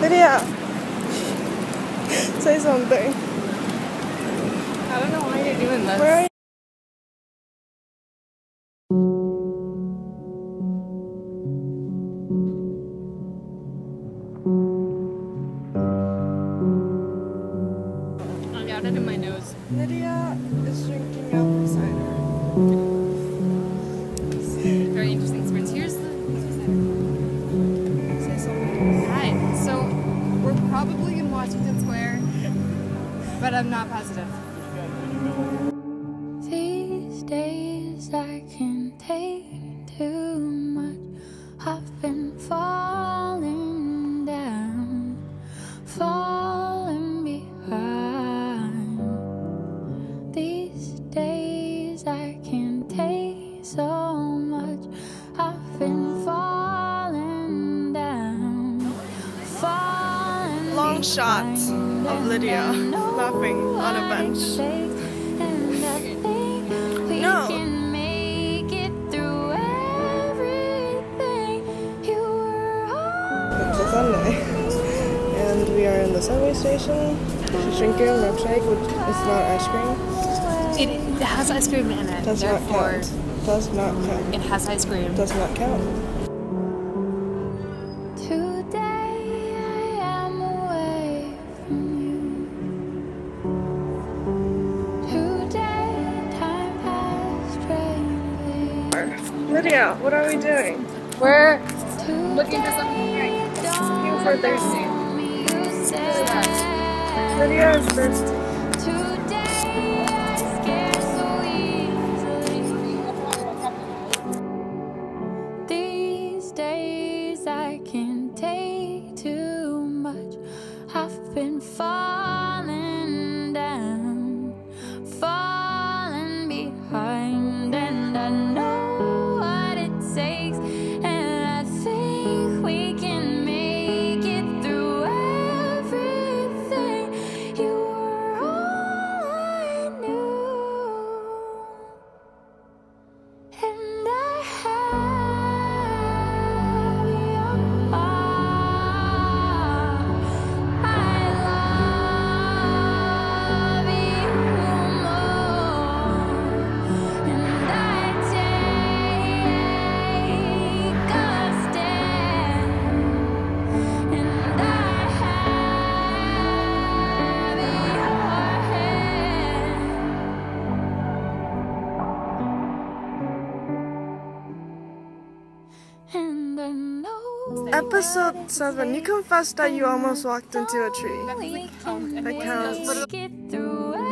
Lydia! Say something. I don't know why you're doing this. Where are you? I got it in my nose. Lydia is drinking apple cider. But I'm not positive. These days I can take too much. I've been falling down, falling behind. These days I can take so much. I've been falling down, falling Long shot of Lydia laughing on a bench. No. It's a Sunday. And we are in the subway station. She's drinking a milkshake, which is not ice cream. It has ice cream in it. Does not therefore, count. Does not count. it has ice cream. Does not count. Lydia, what are we doing? We're looking for something drink. Don't for thirsty. Lydia is thirsty. Episode 7. You confessed that you almost walked into a tree. That counts. it through